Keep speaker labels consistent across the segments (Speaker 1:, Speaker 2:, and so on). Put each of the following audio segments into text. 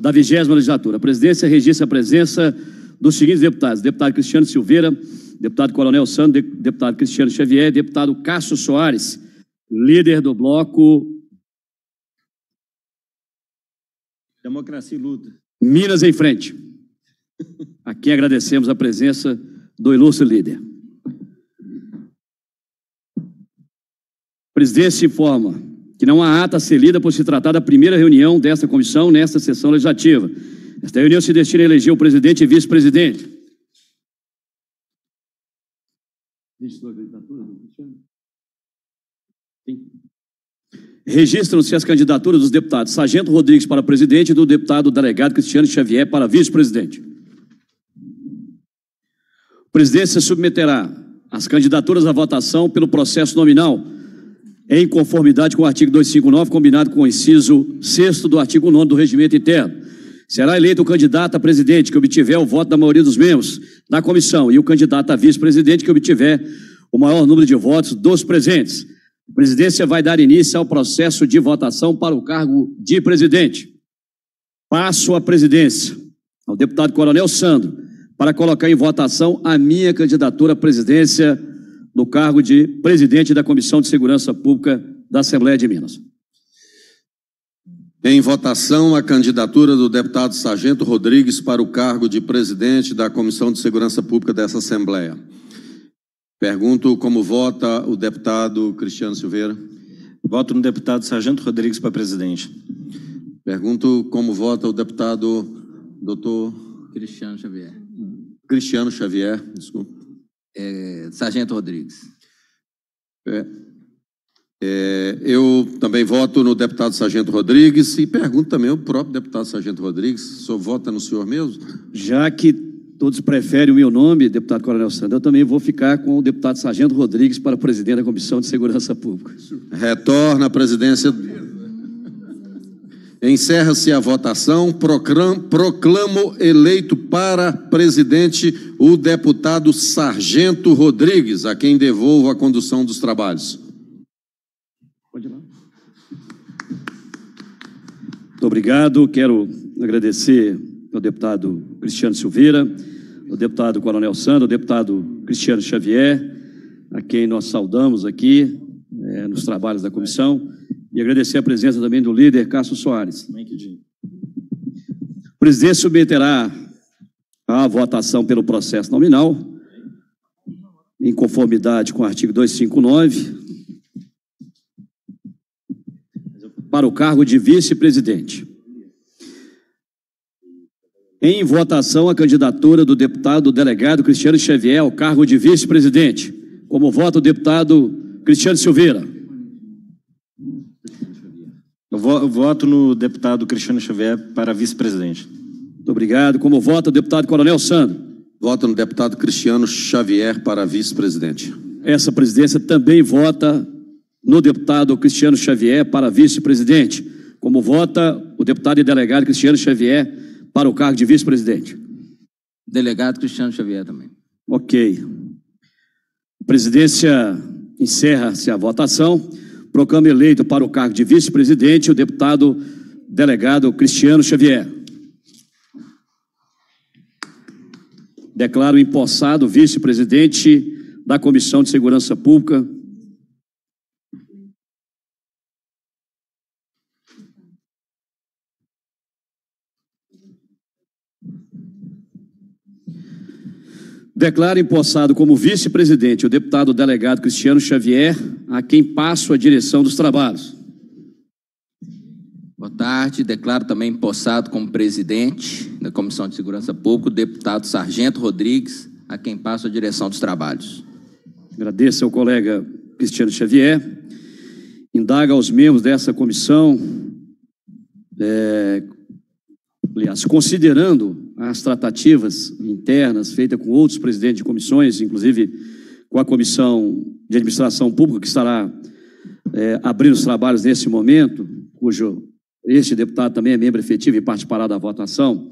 Speaker 1: da vigésima legislatura. A presidência registra a presença dos seguintes deputados: deputado Cristiano Silveira, deputado Coronel Sandro, deputado Cristiano Xavier, deputado Cássio Soares, líder do bloco
Speaker 2: Democracia e Luta.
Speaker 1: Minas em Frente. A quem agradecemos a presença do ilustre líder. A presidência informa que não há ata a ser lida por se tratar da primeira reunião desta comissão nesta sessão legislativa. Esta reunião se destina a eleger o presidente e vice-presidente. Registram-se as candidaturas dos deputados Sargento Rodrigues para presidente e do deputado delegado Cristiano Xavier para vice-presidente. A presidência submeterá as candidaturas à votação pelo processo nominal, em conformidade com o artigo 259, combinado com o inciso 6 do artigo 9 do regimento interno. Será eleito o candidato a presidente que obtiver o voto da maioria dos membros da comissão e o candidato a vice-presidente que obtiver o maior número de votos dos presentes. A presidência vai dar início ao processo de votação para o cargo de presidente. Passo a presidência ao deputado Coronel Sandro para colocar em votação a minha candidatura à presidência no cargo de presidente da Comissão de Segurança Pública da Assembleia de Minas.
Speaker 3: Em votação, a candidatura do deputado Sargento Rodrigues para o cargo de presidente da Comissão de Segurança Pública dessa Assembleia. Pergunto como vota o deputado Cristiano Silveira.
Speaker 2: Voto no deputado Sargento Rodrigues para presidente.
Speaker 3: Pergunto como vota o deputado doutor
Speaker 4: Cristiano Xavier.
Speaker 3: Cristiano Xavier, desculpa.
Speaker 4: É, Sargento Rodrigues.
Speaker 3: É, é, eu também voto no deputado Sargento Rodrigues e pergunto também ao próprio deputado Sargento Rodrigues, o senhor vota no senhor mesmo?
Speaker 1: Já que todos preferem o meu nome, deputado Coronel Sandro, eu também vou ficar com o deputado Sargento Rodrigues para presidente da Comissão de Segurança Pública.
Speaker 3: Retorna à presidência. Encerra-se a votação. Proclamo eleito para presidente o deputado Sargento Rodrigues, a quem devolvo a condução dos trabalhos.
Speaker 1: Muito obrigado. Quero agradecer ao deputado Cristiano Silveira, ao deputado Coronel Sandro, ao deputado Cristiano Xavier, a quem nós saudamos aqui é, nos trabalhos da comissão, e agradecer a presença também do líder Cássio Soares. O presidente submeterá a votação pelo processo nominal, em conformidade com o artigo 259, para o cargo de vice-presidente. Em votação, a candidatura do deputado delegado Cristiano Xavier ao cargo de vice-presidente. Como vota o deputado Cristiano Silveira?
Speaker 2: Voto no deputado Cristiano Xavier para vice-presidente.
Speaker 1: Muito obrigado. Como vota o deputado Coronel Sandro?
Speaker 3: Voto no deputado Cristiano Xavier para vice-presidente.
Speaker 1: Essa presidência também vota no deputado Cristiano Xavier para vice-presidente. Como vota o deputado e delegado Cristiano Xavier para o cargo de vice-presidente?
Speaker 4: Delegado Cristiano Xavier também.
Speaker 1: Ok. A presidência encerra-se a votação. Proclama eleito para o cargo de vice-presidente o deputado delegado Cristiano Xavier. Declaro empossado vice-presidente da Comissão de Segurança Pública Declaro empossado como vice-presidente o deputado delegado Cristiano Xavier, a quem passo a direção dos trabalhos.
Speaker 4: Boa tarde. Declaro também empossado como presidente da Comissão de Segurança Pública o deputado Sargento Rodrigues, a quem passo a direção dos trabalhos.
Speaker 1: Agradeço ao colega Cristiano Xavier. Indaga aos membros dessa comissão, é, aliás, considerando as tratativas internas feitas com outros presidentes de comissões, inclusive com a Comissão de Administração Pública, que estará é, abrindo os trabalhos nesse momento, cujo este deputado também é membro efetivo e participará da votação,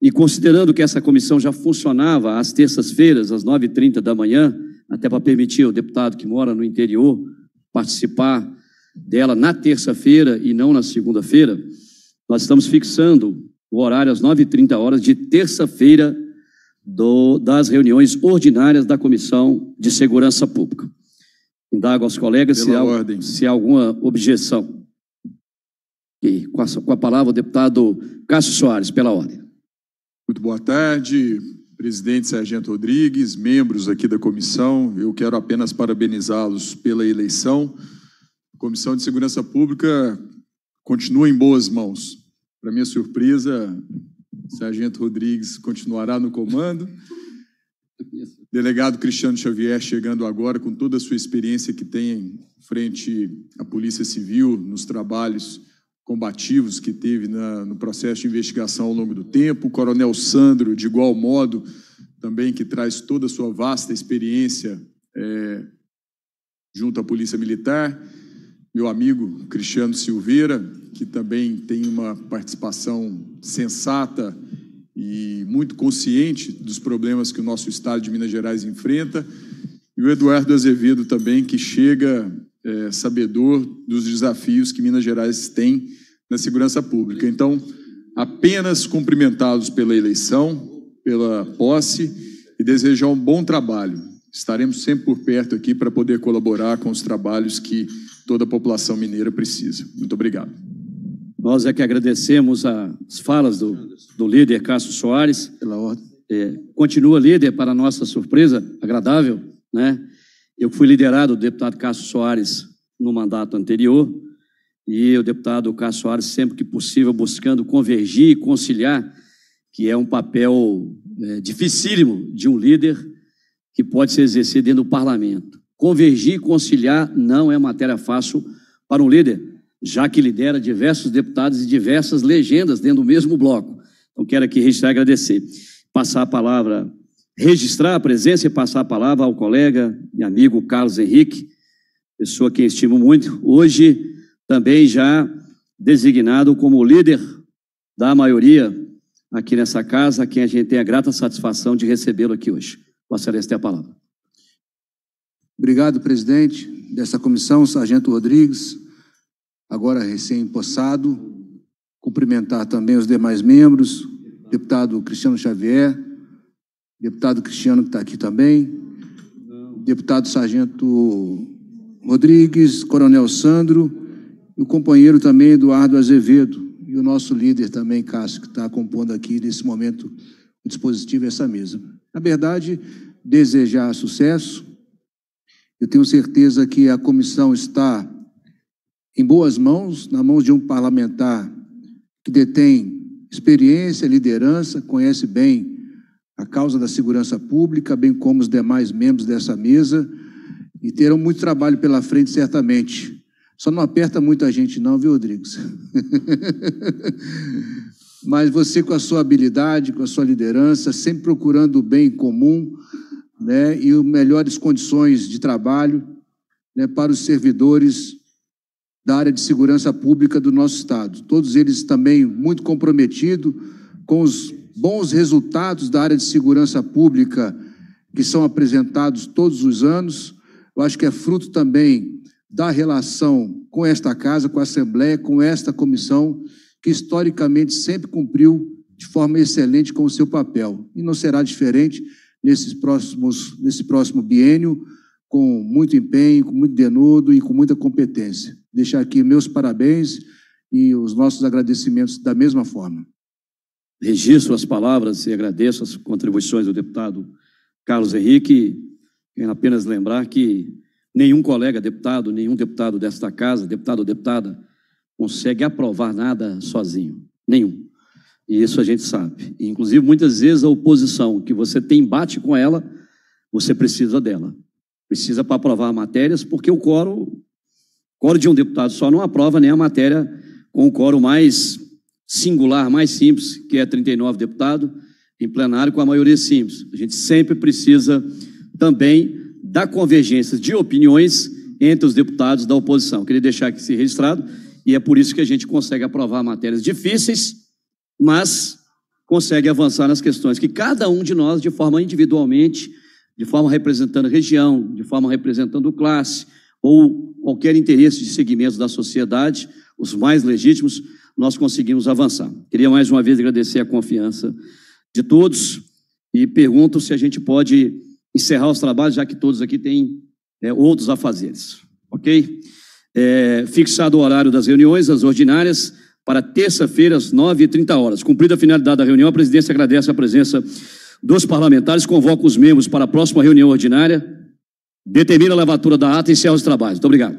Speaker 1: e considerando que essa comissão já funcionava às terças-feiras, às 9h30 da manhã, até para permitir ao deputado que mora no interior participar dela na terça-feira e não na segunda-feira, nós estamos fixando o horário às 9h30 horas de terça-feira das reuniões ordinárias da Comissão de Segurança Pública. Indago aos colegas se há, se há, alguma objeção. E com a, com a palavra o deputado Cássio Soares, pela ordem.
Speaker 5: Muito boa tarde, presidente Sargento Rodrigues, membros aqui da comissão. Eu quero apenas parabenizá-los pela eleição. A Comissão de Segurança Pública continua em boas mãos. Para minha surpresa, Sargento Rodrigues continuará no comando. Delegado Cristiano Xavier chegando agora com toda a sua experiência que tem frente à Polícia Civil, nos trabalhos combativos que teve na, no processo de investigação ao longo do tempo. O Coronel Sandro, de igual modo, também que traz toda a sua vasta experiência é, junto à Polícia Militar. Meu amigo Cristiano Silveira, que também tem uma participação sensata e muito consciente dos problemas que o nosso estado de Minas Gerais enfrenta, e o Eduardo Azevedo também, que chega é, sabedor dos desafios que Minas Gerais tem na segurança pública. Então, apenas cumprimentá-los pela eleição, pela posse e desejar um bom trabalho. Estaremos sempre por perto aqui para poder colaborar com os trabalhos que toda a população mineira precisa. Muito obrigado.
Speaker 1: Nós é que agradecemos as falas do, do líder Cássio Soares. Pela ordem. É, continua líder, para nossa surpresa, agradável, né? Eu fui liderado, o deputado Cássio Soares, no mandato anterior, e o deputado Cássio Soares, sempre que possível, buscando convergir e conciliar, que é um papel é, dificílimo de um líder que pode ser exercido dentro do parlamento. Convergir e conciliar não é matéria fácil para um líder, já que lidera diversos deputados e diversas legendas dentro do mesmo bloco. Então, quero aqui registrar e agradecer. Passar a palavra, registrar a presença e passar a palavra ao colega e amigo Carlos Henrique, pessoa que estimo muito, hoje também já designado como líder da maioria aqui nessa casa, a quem a gente tem a grata satisfação de recebê-lo aqui hoje. Vossa Excelência tem a palavra.
Speaker 6: Obrigado, presidente dessa comissão, Sargento Rodrigues, agora recém-possado, cumprimentar também os demais membros, deputado Cristiano Xavier, deputado Cristiano que está aqui também, deputado Sargento Rodrigues, Coronel Sandro, e o companheiro também Eduardo Azevedo, e o nosso líder também, Cássio, que está compondo aqui nesse momento o dispositivo essa mesa. Na verdade, desejar sucesso. Eu tenho certeza que a comissão está em boas mãos, na mão de um parlamentar que detém experiência, liderança, conhece bem a causa da segurança pública, bem como os demais membros dessa mesa, e terão muito trabalho pela frente, certamente. Só não aperta muita gente, não, viu, Rodrigues? Mas você, com a sua habilidade, com a sua liderança, sempre procurando o bem comum né, e melhores condições de trabalho né, para os servidores da área de segurança pública do nosso Estado. Todos eles também muito comprometidos com os bons resultados da área de segurança pública que são apresentados todos os anos. Eu acho que é fruto também da relação com esta casa, com a Assembleia, com esta comissão, que historicamente sempre cumpriu de forma excelente com o seu papel. E não será diferente nesses próximos, nesse próximo biênio, com muito empenho, com muito denodo e com muita competência. Deixar aqui meus parabéns e os nossos agradecimentos da mesma forma.
Speaker 1: Registro as palavras e agradeço as contribuições do deputado Carlos Henrique. Quero apenas lembrar que nenhum colega deputado, nenhum deputado desta casa, deputado ou deputada, consegue aprovar nada sozinho. Nenhum. E isso a gente sabe. E, inclusive, muitas vezes a oposição, que você tem embate com ela, você precisa dela. Precisa para aprovar matérias, porque o quórum, quórum de um deputado só não aprova nem a matéria com o quórum mais singular, mais simples, que é 39 deputados, em plenário com a maioria simples. A gente sempre precisa também da convergência de opiniões entre os deputados da oposição. Queria deixar aqui registrado, e é por isso que a gente consegue aprovar matérias difíceis, mas consegue avançar nas questões que cada um de nós, de forma individualmente, de forma representando região, de forma representando classe, ou qualquer interesse de segmentos da sociedade, os mais legítimos, nós conseguimos avançar. Queria mais uma vez agradecer a confiança de todos e pergunto se a gente pode encerrar os trabalhos, já que todos aqui têm é, outros afazeres. Ok? É, fixado o horário das reuniões, as ordinárias, para terça-feira, às 9h30 horas. Cumprida a finalidade da reunião, a presidência agradece a presença dos parlamentares, convoca os membros para a próxima reunião ordinária, determina a lavatura da ata e encerra os trabalhos. Muito obrigado.